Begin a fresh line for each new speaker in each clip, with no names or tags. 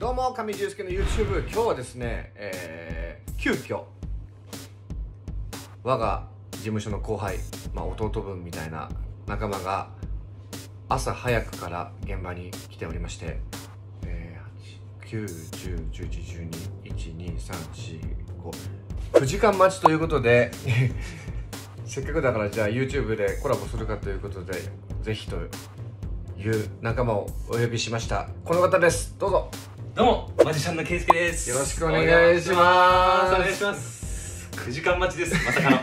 どうも上重介の YouTube 今日はですね、えー、急遽我が事務所の後輩、まあ、弟分みたいな仲間が朝早くから現場に来ておりまして、えー、9、10、11、12、1、2、3、4、5 9時間待ちということで せっかくだからじゃあ YouTube でコラボするかということでぜひという仲間をお呼びしました。この方です。どうぞ。
どうもマジシャンのケイスケです。
よろしくお願いします。
お願いします。9時間待ちです。まさかの。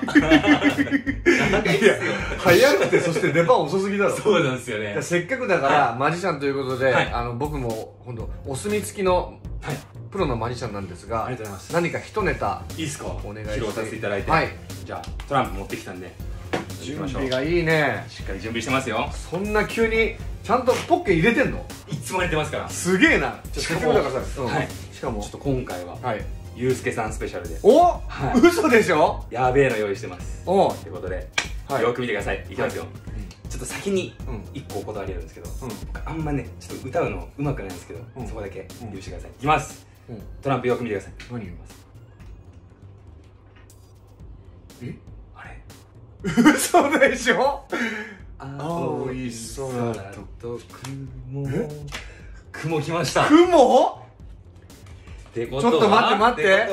いや早くてそして出番遅すぎだろ。
そうなんですよね。
せっかくだから、マジシャンということで、
はい。
あの僕も本当お墨付きの
はい。
プロのマジシャンなんですが
ありがとうございます。
何か一ネタ
いいっすか？
お願いして。
披露させていただいて。
はい。
じゃあトランプ持ってきたんでしょう
備がいいね。
しっかり準備してますよ。
そんな急にちゃんとポッケ入れてんの？
いつも入れてますから。
すげえな。ちょ
しかも
うん
はい。
しかも
ちょっと今回は
はい。
ゆうすけさんスペシャルで。
お、
はい。
嘘でしょ？
やべえの用意してます。
おう。
ということで
はい。
よく見てください。いきますよ。ちょっと先に
うん。
一個お断りあるんですけど
うん。
あんまねちょっと歌うのうまくないんですけど
うん。
そこだけ
うん。
許してください。いきます。
うん。
トランプよく見てください。
何言います？え？嘘でしょ？
青い空と雲
え？
雲来ました。っ
雲
てこ
ちょっと待って待って。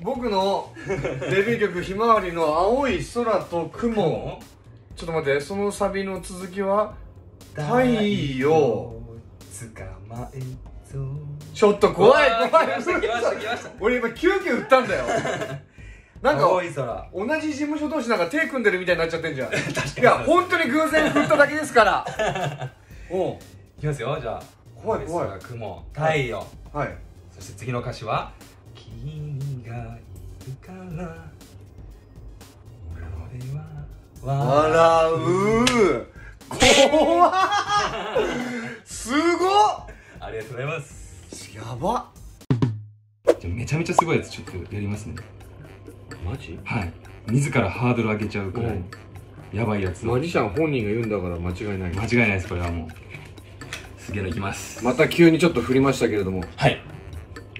僕のデビュー曲「ひまわり」の青い空と雲
雲
ちょっと待ってそのサビの続きは？太陽。ちょっと怖い怖い。俺今急遽打ったんだよ なんか
青い空。
同じ事務所同士なんか手組んでるみたいになっちゃってんじゃん。
確かに
いや本当に偶然振っただけですから。おう
いきますよじゃあ。
怖い怖い。
雲。太陽。
はい。
そして次の歌詞は「君がいるから。俺は
笑う怖っ。すごっ。
ありがとうございます。
やば。
じゃあめちゃめちゃすごいやつちょっとやりますね
マジ？
はい。自らハードル上げちゃうくらい
うん。
やばいやつを
マジシャン本人が言うんだから間違いない。
間違いないですこれはもう。すげえのいきます。
また急にちょっと振りましたけれども。
はい。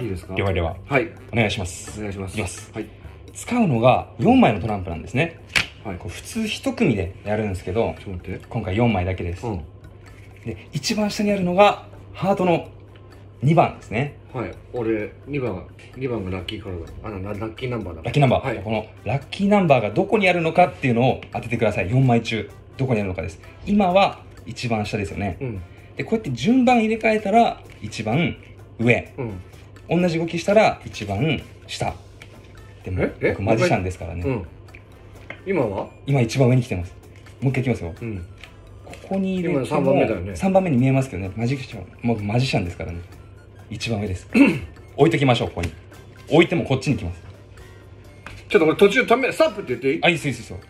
いいですか？
ではでは。
はい。
お願いします。
お願いします。
いきます。
はい。
使うのが4枚のトランプなんですね。
はい。
こう普通1組でやるんですけど
ちょっと待って。
今回4枚だけです、
うん。
で一番下にあるのがハートの2番ですね。
はい。俺2番2番がラッキーカラーだ。あなラッキーナンバーだ。
ラッキーナンバー、
はい。
このラッキーナンバーがどこにあるのかっていうのを当ててください。4枚中どこにあるのかです。今は一番下ですよね。
うん。
でこうやって順番入れ替えたら一番上。
うん。
同じ動きしたら一番下。でも
え？え？
僕マジシャンですからね、
うん。今は？
今一番上に来てます。もう一回いきますよ。
うん。
ここに入れても
今三番目だよね。
3番目に見えますけどね。マジシャン僕マジシャンですからね一番上です。置いときましょうここに。置いてもこっちに来ます。
ちょっとこれ途中ためストップって言っていい？
あいいですいいですよ。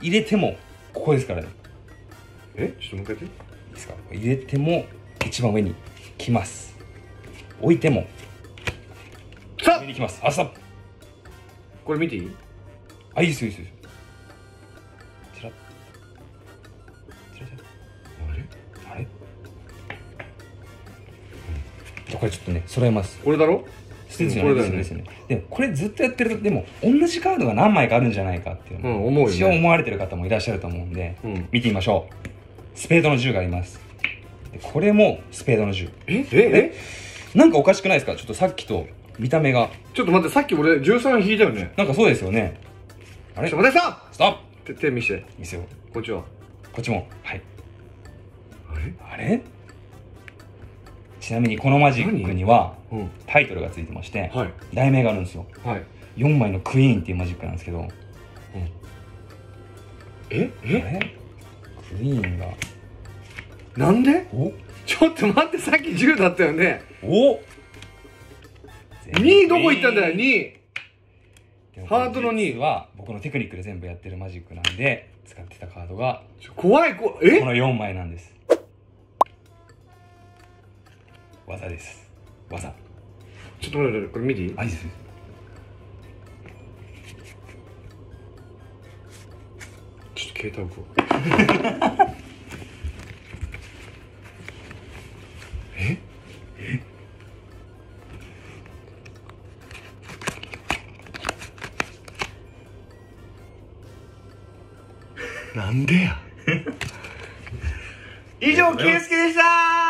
入れてもここですからね。
え？ちょっともう一回言って。
いいですか？入れても一番上に来ます。置いても。
さ
上に来ます。あさ
これ見ていい？
あいいですよいいですちら
あれ？
あれ？これちょっとね揃えます。
これだろ？
ステージ
うんこれ
ですよね。でもこれずっとやってるとでも同じカードが何枚かあるんじゃないかっていうの。
うん思うよね。
一応思われてる方もいらっしゃると思うんで、
うん。
見てみましょう。スペードの10があります。でこれもスペードの10
え？え？え？
なんかおかしくないですか？ちょっとさっきと見た目が。
ちょっと待ってさっき俺13引いたよね。
なんかそうですよね。あれ？
ちょ待ってさ
ストッ
手手見して。
プいいですよ
こっちは？
こっちも。はい。
あれ？
あれ？ちなみにこのマジックには
うん。
タイトルがついてまして
はい。
題名があるんですよ。
はい。
4枚のクイーンっていうマジックなんですけど。
え
あれ？クイーンが。
なんで？
お？
ちょっと待ってさっき10だったよね。
お
？2位どこ行ったんだよ？2位
でも
ハートの2
実は僕のテクニックで全部やってるマジックなんで使ってたカードが
怖い怖い。え？
この4枚なんです技です。技。
ちょっと待ってこれ見ていい？
あいいです。
ちょっと携帯置こうえ？え？なんでや？以上、圭介でした。